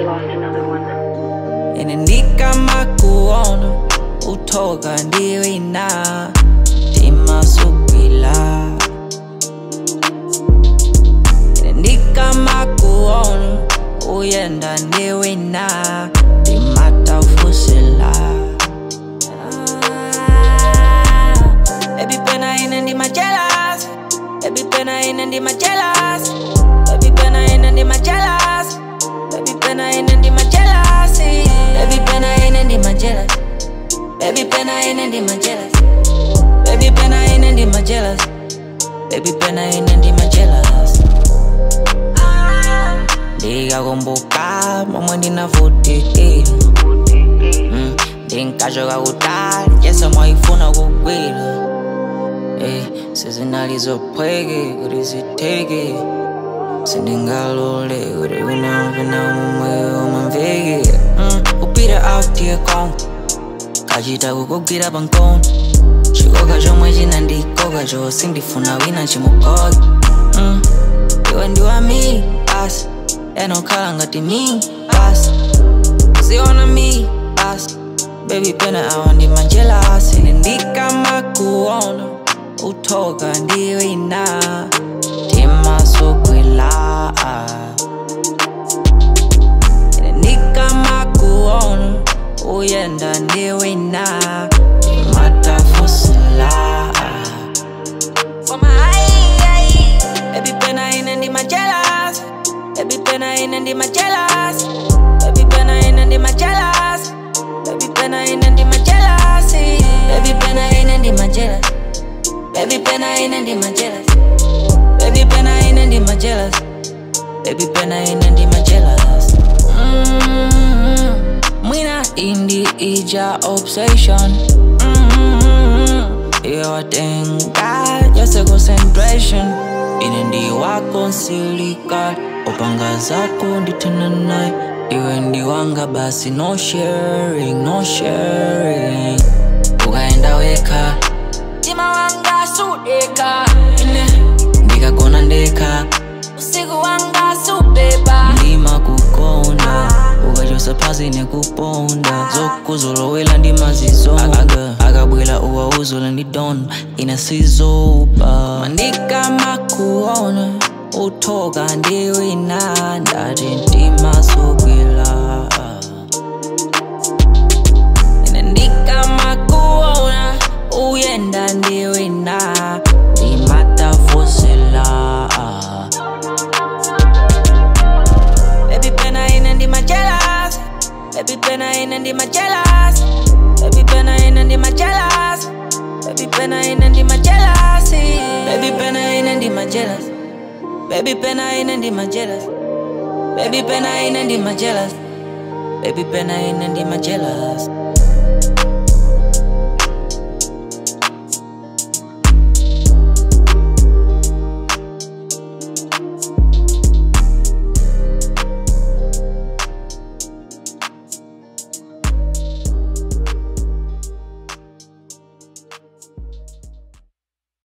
lost another one. Inanika makuona utoka ndiwe na timasukila Inanika makuona uyenda ndiwe na timatafusila Baby pena ina ndi majelas Baby pena ina ndi majelas Baby pen I ain't and my jealous. Baby pen I ain't and my jealous. Baby pen I ain't and my jealous. Liga com boca, mamãe na vote. Tem mm, que jogar o tar, e essa mãe funa com guila. Eh, Seasonalizo pwege, kurizi tege Sindingalole, kuri wina wina umwe umwe mvege mm, Upira out here kong kachita kukugwira pankono chikoka chomwe chinandikoka cho sindifuna wina chimukoke Mm, iwe ndiwami basi enokhala ngati mi basi ziona mi basi baby pena awa ndi manjelasi ndikamakuona uthoka ndiwina From high, baby pena ina ndi Baby ndi majelas Baby ndi majelas Baby pena ina ndi Baby ndi majelas Baby majelas Baby ina ndi majelas Baby pena ina ndi majelas mm we not in the ija obsession. Mm-hmm. Yo tenga yose concentration. Ine ndiwako silika opanga zako nditena naye iwe ndiwanga basi no sharing no sharing. Ukaenda weka timawanga sudeka eh, ine azinekuponda zokuzulowela ndimazizonga akabwela uwa uzula ndidona inasizopa mandika makuona uthoka ndiwinanda tindimaso Baby, pen I ain't and my jealous. Baby, pen I ain't and my jealous. Baby, pen I ain't and my jealousy. Baby, pen I ain't and my jealous. Baby, pen I ain't and my jealous. Baby, pen I ain't and my jealous. Baby, pen I ain't and my jealous.